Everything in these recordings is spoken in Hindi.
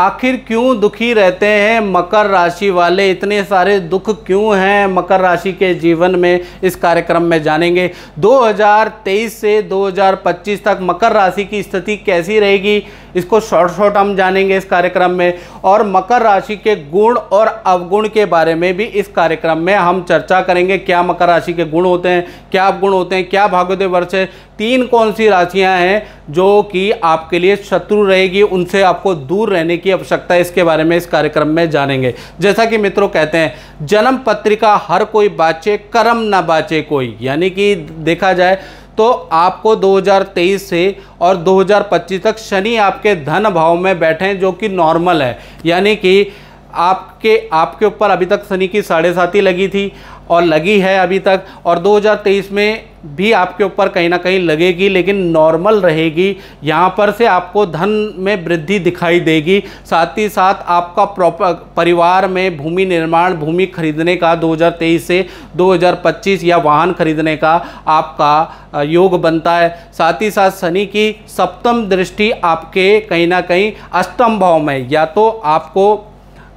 आखिर क्यों दुखी रहते हैं मकर राशि वाले? इतने सारे दुख क्यों हैं मकर राशि के जीवन में? इस कार्यक्रम में जानेंगे। 2023 से 2025 तक मकर राशि की स्थिति कैसी रहेगी? इसको शॉर्ट शॉर्ट हम जानेंगे इस कार्यक्रम में। और मकर राशि के गुण और अवगुण के बारे में भी इस कार्यक्रम में हम चर्चा करेंगे। क्या मकर राशि के गुण होते हैं? क्या अवगुण होते हैं? क्या भाग्योदय वर्ष है? तीन कौन सी राशियाँ हैं जो कि आपके लिए शत्रु रहेगी? उनसे आपको दूर रहने की आवश्यकता है, इसके बारे में इस कार्यक्रम में जानेंगे। जैसा कि मित्रों कहते हैं, जन्म पत्रिका हर कोई बाचे, कर्म ना बाचे कोई। यानी कि देखा जाए तो आपको 2023 से और 2025 तक शनि आपके धन भाव में बैठे हैं, जो कि नॉर्मल है। यानी कि आपके आपके ऊपर अभी तक शनि की साढ़े साथी लगी थी और लगी है अभी तक और 2023 में भी आपके ऊपर कहीं ना कहीं लगेगी, लेकिन नॉर्मल रहेगी। यहाँ पर से आपको धन में वृद्धि दिखाई देगी। साथ ही साथ आपका प्रॉपर परिवार में भूमि निर्माण, भूमि खरीदने का 2023 से 2025 या वाहन खरीदने का आपका योग बनता है। साथ ही साथ शनि की सप्तम दृष्टि आपके कहीं ना कहीं अष्टम भाव में या तो आपको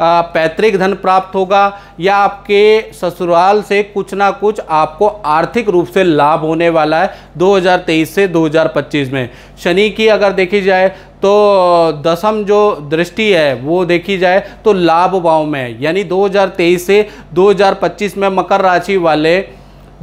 पैतृक धन प्राप्त होगा या आपके ससुराल से कुछ ना कुछ आपको आर्थिक रूप से लाभ होने वाला है 2023 से 2025 में। शनि की अगर देखी जाए तो दसम जो दृष्टि है, वो देखी जाए तो लाभ भाव में, यानी 2023 से 2025 में मकर राशि वाले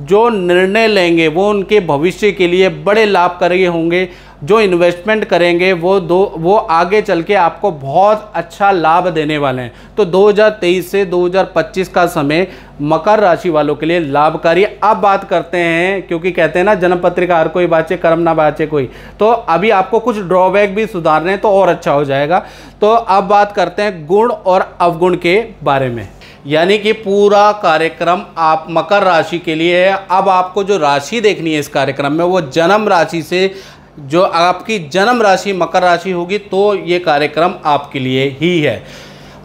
जो निर्णय लेंगे, वो उनके भविष्य के लिए बड़े लाभकारी होंगे। जो इन्वेस्टमेंट करेंगे, वो दो, वो आगे चल के आपको बहुत अच्छा लाभ देने वाले हैं। तो 2023 से 2025 का समय मकर राशि वालों के लिए लाभकारी। अब बात करते हैं, क्योंकि कहते हैं ना जन्म पत्रिका हर कोई बाचे कर्म ना बाचे कोई। तो अभी आपको कुछ ड्रॉबैक भी सुधारने तो और अच्छा हो जाएगा। तो अब बात करते हैं गुण और अवगुण के बारे में। यानी कि पूरा कार्यक्रम आप मकर राशि के लिए है। अब आपको जो राशि देखनी है इस कार्यक्रम में, वो जन्म राशि से जो आपकी जन्म राशि मकर राशि होगी तो ये कार्यक्रम आपके लिए ही है।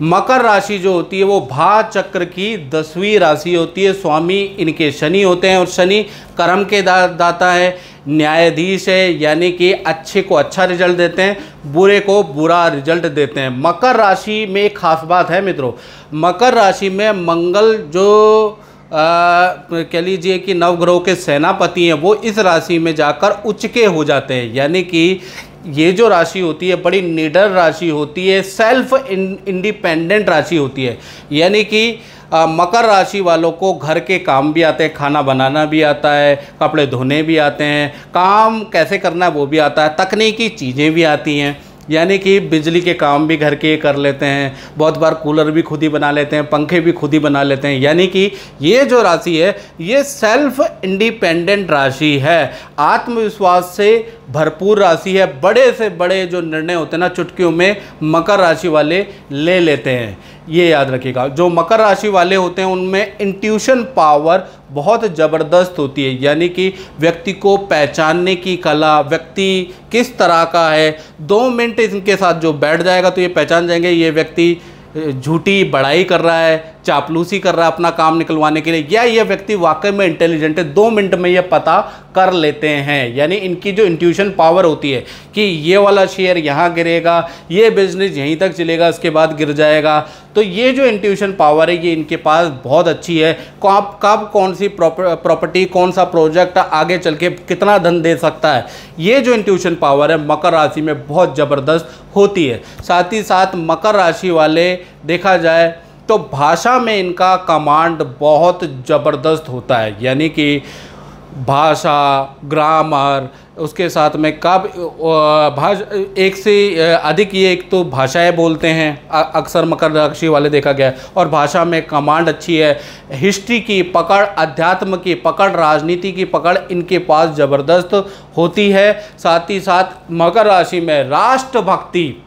मकर राशि जो होती है वो भा चक्र की दसवीं राशि होती है। स्वामी इनके शनि होते हैं और शनि कर्म के दा, दाता है न्यायाधीश है यानी कि अच्छे को अच्छा रिज़ल्ट देते हैं बुरे को बुरा रिज़ल्ट देते हैं। मकर राशि में एक खास बात है मित्रों मकर राशि में मंगल जो कह लीजिए कि नवग्रहों के सेनापति हैं वो इस राशि में जाकर उचके हो जाते हैं। यानी कि ये जो राशि होती है बड़ी निडर राशि होती है सेल्फ इंडिपेंडेंट राशि होती है। यानी कि आ, मकर राशि वालों को घर के काम भी आते हैं खाना बनाना भी आता है कपड़े धोने भी आते हैं काम कैसे करना है वो भी आता है तकनीकी चीज़ें भी आती हैं। यानी कि बिजली के काम भी घर के कर लेते हैं, बहुत बार कूलर भी खुद ही बना लेते हैं, पंखे भी खुद ही बना लेते हैं। यानी कि ये जो राशि है, ये सेल्फ इंडिपेंडेंट राशि है। आत्मविश्वास से भरपूर राशि है। बड़े से बड़े जो निर्णय होते हैं ना, चुटकियों में मकर राशि वाले ले लेते हैं। ये याद रखिएगा, जो मकर राशि वाले होते हैं, उनमें इंट्यूशन पावर बहुत ज़बरदस्त होती है। यानी कि व्यक्ति को पहचानने की कला, व्यक्ति किस तरह का है, दो मिनट इनके साथ जो बैठ जाएगा तो ये पहचान जाएँगे, ये व्यक्ति झूठी बड़ाई कर रहा है, चापलूसी कर रहा है अपना काम निकलवाने के लिए, या ये व्यक्ति वाकई में इंटेलिजेंट है, दो मिनट में यह पता कर लेते हैं। यानी इनकी जो इंट्यूशन पावर होती है कि ये वाला शेयर यहाँ गिरेगा, ये बिज़नेस यहीं तक चलेगा, इसके बाद गिर जाएगा। तो ये जो इंट्यूशन पावर है, ये इनके पास बहुत अच्छी है। कब कब कौन सी प्रॉपर्टी कौन सा प्रोजेक्ट आगे चल के कितना धन दे सकता है? ये जो इंट्यूशन पावर है, मकर राशि में बहुत ज़बरदस्त होती है। साथ ही साथ मकर राशि वाले देखा जाए तो भाषा में इनका कमांड बहुत ज़बरदस्त होता है। यानी कि भाषा ग्रामर उसके साथ में कब एक से अधिक ये एक तो भाषाएँ बोलते हैं अक्सर मकर राशि वाले देखा गया है। और भाषा में कमांड अच्छी है हिस्ट्री की पकड़, अध्यात्म की पकड़, राजनीति की पकड़ इनके पास ज़बरदस्त होती है। साथ ही साथ मकर राशि में राष्ट्रभक्ति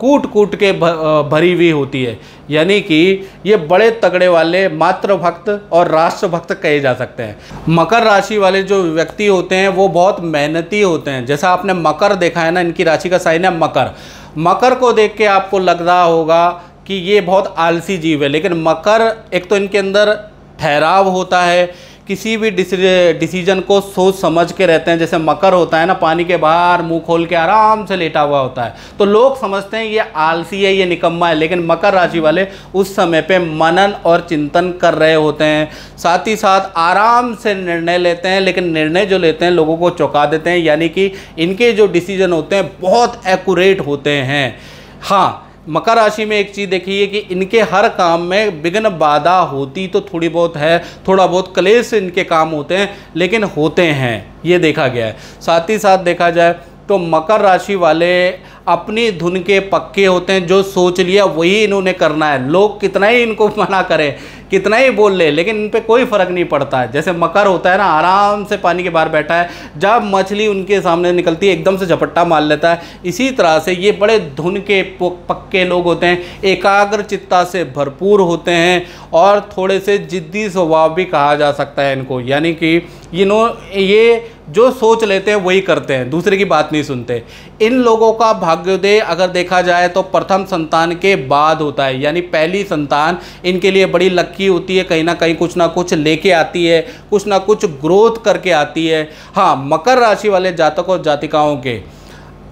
कूट कूट के भरी हुई होती है। यानी कि ये बड़े तगड़े वाले मातृभक्त और राष्ट्रभक्त कहे जा सकते हैं। मकर राशि वाले जो व्यक्ति होते हैं, वो बहुत मेहनती होते हैं। जैसा आपने मकर देखा है ना, इनकी राशि का साइन है मकर। मकर को देख के आपको लग रहा होगा कि ये बहुत आलसी जीव है। लेकिन मकर एक तो इनके अंदर ठहराव होता है किसी भी डिसीज़न को सोच समझ के रहते हैं। जैसे मकर होता है ना, पानी के बाहर मुँह खोल के आराम से लेटा हुआ होता है। तो लोग समझते हैं ये आलसी है, ये निकम्मा है, लेकिन मकर राशि वाले उस समय पे मनन और चिंतन कर रहे होते हैं। साथ ही साथ आराम से निर्णय लेते हैं, लेकिन निर्णय जो लेते हैं, लोगों को चौंका देते हैं। यानी कि इनके जो डिसीज़न होते हैं, बहुत एक्यूरेट होते हैं। हाँ मकर राशि में एक चीज़ देखिए कि इनके हर काम में विघ्न बाधा होती तो थोड़ी बहुत है, थोड़ा बहुत क्लेश इनके काम होते हैं, लेकिन होते हैं। ये देखा गया है। साथ ही साथ देखा जाए तो मकर राशि वाले अपनी धुन के पक्के होते हैं, जो सोच लिया वही इन्होंने करना है। लोग कितना ही इनको मना करें, कितना ही बोल ले, लेकिन इन पर कोई फ़र्क नहीं पड़ता है। जैसे मकर होता है ना, आराम से पानी के बाहर बैठा है, जब मछली उनके सामने निकलती है, एकदम से झपट्टा मार लेता है। इसी तरह से ये बड़े धुन के पक्के लोग होते हैं एकाग्र चित्ता से भरपूर होते हैं, और थोड़े से जिद्दी स्वभाव भी कहा जा सकता है इनको। यानी कि इन्हों ये जो सोच लेते हैं, वही करते हैं, दूसरे की बात नहीं सुनते। इन लोगों का भाग्योदय अगर देखा जाए तो प्रथम संतान के बाद होता है, यानी पहली संतान इनके लिए बड़ी लक्की होती है, कहीं ना कहीं कुछ ना कुछ लेके आती है, कुछ ना कुछ ग्रोथ करके आती है। हाँ मकर राशि वाले जातकों जातिकाओं के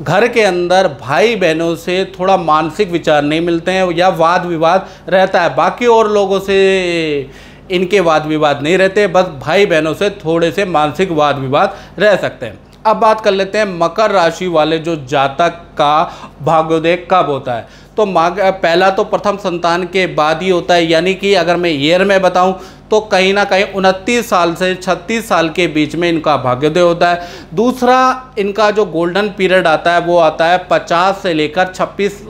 घर के अंदर भाई बहनों से थोड़ा मानसिक विचार नहीं मिलते हैं या वाद विवाद रहता है। बाकी और लोगों से इनके वाद विवाद नहीं रहते, बस भाई बहनों से थोड़े से मानसिक वाद विवाद रह सकते हैं। अब बात कर लेते हैं मकर राशि वाले जो जातक का भाग्योदय कब होता है। तो पहला तो प्रथम संतान के बाद ही होता है, यानी कि अगर मैं ईयर में बताऊँ तो कहीं ना कहीं उनतीस साल से छत्तीस साल के बीच में इनका भाग्योदय होता है। दूसरा, इनका जो गोल्डन पीरियड आता है, वो आता है पचास से लेकर छब्बीस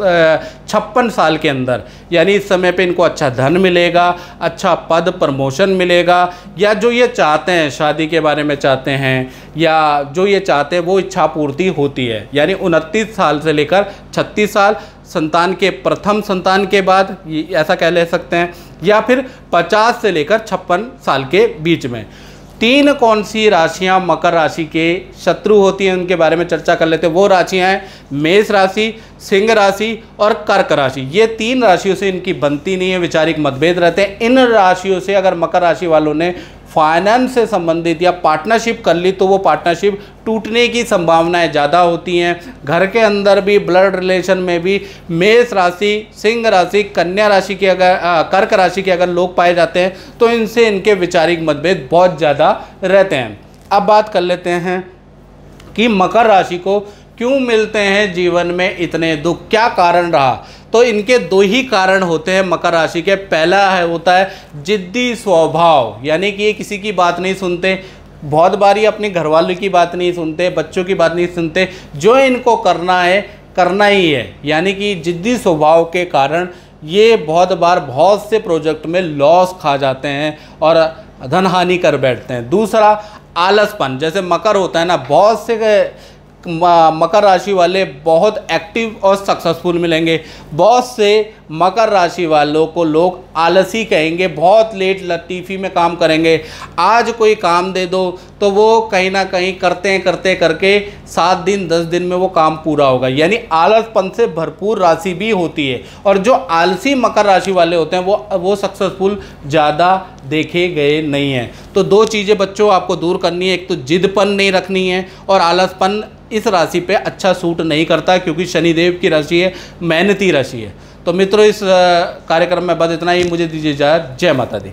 छप्पन साल के अंदर। यानी इस समय पे इनको अच्छा धन मिलेगा अच्छा पद प्रमोशन मिलेगा, या जो ये चाहते हैं, शादी के बारे में चाहते हैं, या जो ये चाहते हैं, वो इच्छा पूर्ति होती है। यानी उनतीस साल से लेकर छत्तीस साल संतान के, प्रथम संतान के बाद ऐसा कह ले सकते हैं, या फिर 50 से लेकर छप्पन साल के बीच में। तीन कौन सी राशियाँ मकर राशि के शत्रु होती हैं, उनके बारे में चर्चा कर लेते हैं। वो राशियाँ हैं, मेष राशि, सिंह राशि और कर्क राशि। ये तीन राशियों से इनकी बनती नहीं है, विचारिक मतभेद रहते हैं। इन राशियों से अगर मकर राशि वालों ने फाइनेंस से संबंधित या पार्टनरशिप कर ली तो वो पार्टनरशिप टूटने की संभावनाएँ ज़्यादा होती हैं। घर के अंदर भी ब्लड रिलेशन में भी, मेष राशि, सिंह राशि, कन्या राशि के अगर कर्क राशि के अगर लोग पाए जाते हैं तो इनसे इनके विचारिक मतभेद बहुत ज़्यादा रहते हैं। अब बात कर लेते हैं कि मकर राशि को क्यों मिलते हैं जीवन में इतने दुख? क्या कारण रहा? तो इनके दो ही कारण होते हैं मकर राशि के। पहला है, होता है जिद्दी स्वभाव, यानी कि ये किसी की बात नहीं सुनते, बहुत बारी अपने घर वालों की बात नहीं सुनते, बच्चों की बात नहीं सुनते, जो इनको करना है, करना ही है। यानी कि जिद्दी स्वभाव के कारण ये बहुत बार बहुत से प्रोजेक्ट में लॉस खा जाते हैं और धन हानि कर बैठते हैं। दूसरा, आलसपन, जैसे मकर होता है ना, बहुत से मकर राशि वाले बहुत एक्टिव और सक्सेसफुल मिलेंगे। बहुत से मकर राशि वालों को लोग आलसी कहेंगे, बहुत लेट लतीफ़ी में काम करेंगे। आज कोई काम दे दो तो वो कहीं ना कहीं करते हैं करते, करके सात दिन, दस दिन में वो काम पूरा होगा। यानी आलसपन से भरपूर राशि भी होती है। और जो आलसी मकर राशि वाले होते हैं, वो वो सक्सेसफुल ज़्यादा देखे गए नहीं हैं। तो दो चीज़ें बच्चों, आपको दूर करनी है। एक तो जिदपन नहीं रखनी है, और आलसपन इस राशि पे अच्छा सूट नहीं करता, क्योंकि शनिदेव की राशि है, मेहनती राशि है। तो मित्रों, इस कार्यक्रम में बस इतना ही। मुझे दीजिए जाए जय माता दी।